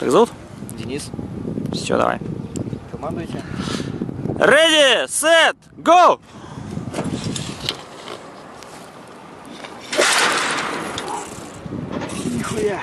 Как зовут? Денис. Все, давай. Командуйте. Ready, set, go! Нихуя!